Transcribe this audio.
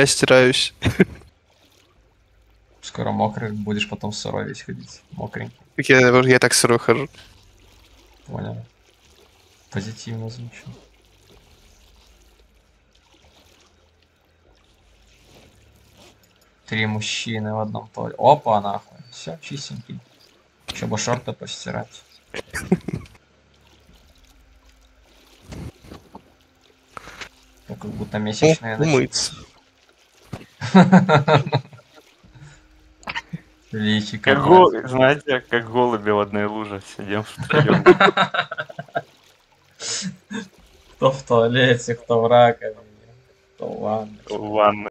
я стираюсь. Скоро мокрый, будешь потом сырой весь ходить. Мокренький, Я, я так сырой хожу. понял. Позитивно звучит. Три мужчины в одном поле. Опа, нахуй. Все, чистенький. Еще бы шорты постирать. Ну, как будто месячные умыться. Личико. Как гол... Знаете, как голуби в одной луже сидим втроем. Кто в туалете, кто в раковине, кто в ванной. в ванной.